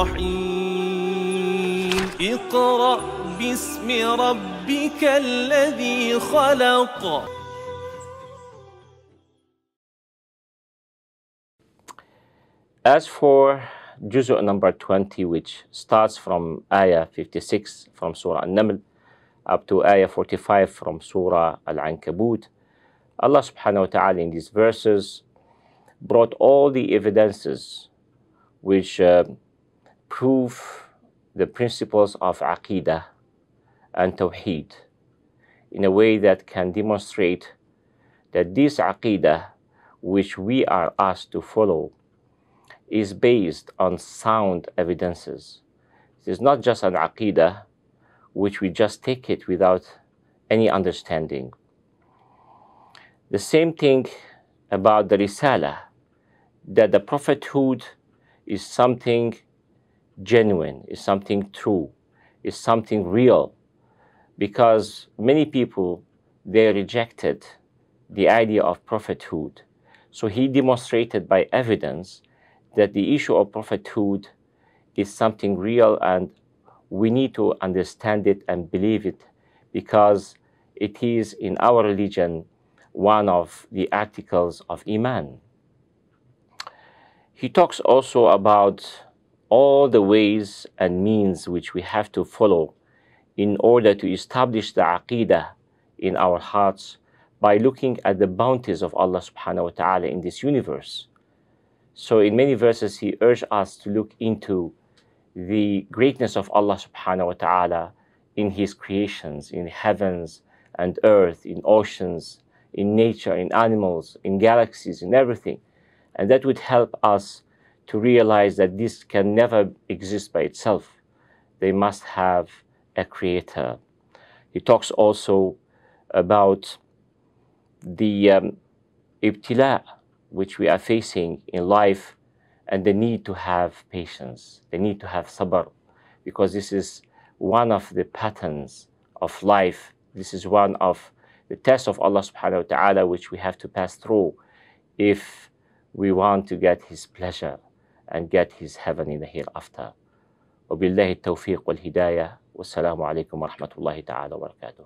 الرحيم اقرأ باسم ربك الذي خلق As for juz'u number 20 which starts from ayah 56 from surah An-Naml up to ayah 45 from surah Al-Ankabut Allah subhanahu wa ta'ala in these verses brought all the evidences which uh, prove the principles of Aqidah and Tawheed in a way that can demonstrate that this Aqidah which we are asked to follow is based on sound evidences. It is not just an aqidah which we just take it without any understanding. The same thing about the Risala, that the prophethood is something genuine, is something true, is something real, because many people they rejected the idea of prophethood. So he demonstrated by evidence that the issue of prophethood is something real and we need to understand it and believe it because it is in our religion one of the articles of Iman. He talks also about all the ways and means which we have to follow in order to establish the aqidah in our hearts by looking at the bounties of Allah subhanahu wa ta'ala in this universe. So in many verses, he urged us to look into the greatness of Allah subhanahu wa ta'ala in his creations, in heavens and earth, in oceans, in nature, in animals, in galaxies, in everything. And that would help us to realize that this can never exist by itself. They must have a creator. He talks also about the um, which we are facing in life and the need to have patience, the need to have sabr, because this is one of the patterns of life. This is one of the tests of Allah subhanahu wa ta'ala which we have to pass through if we want to get His pleasure and get His heaven in the hereafter. وبالله التوفيق والهداية والسلام عليكم ورحمة الله تعالى وبركاته.